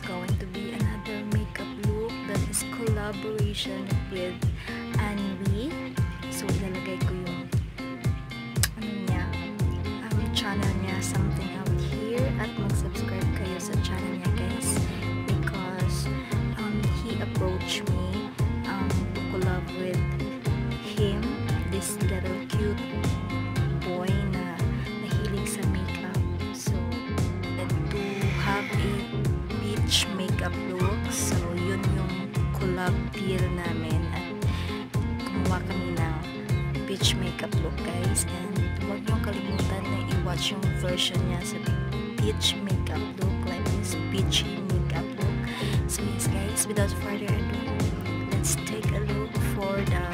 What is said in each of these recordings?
going to be another makeup look that is collaboration with deal namin. At gumawa kami ng beach makeup look, guys. And huwag niyong kalimutan na i-watch yung version niya sa beach makeup look. Like this beachy makeup look. So, yes, guys, without further ado, let's take a look for the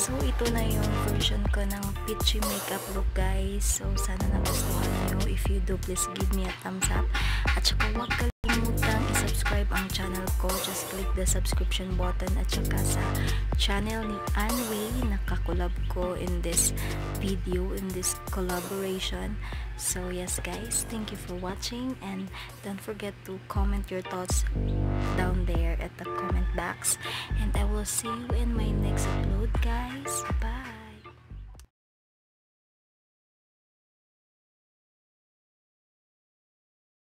So, ito na yung version ko ng peachy makeup look, guys. So, sana nagustuhan nyo. If you do, please give me a thumbs up. At saka, i-subscribe ang channel ko. Just click the subscription button. At saka sa channel ni Anway, nakakulab ko in this video, in this collaboration. So, yes, guys. Thank you for watching. And don't forget to comment your thoughts down there at the comment box. And I will see you in my next upload, guys. Bye!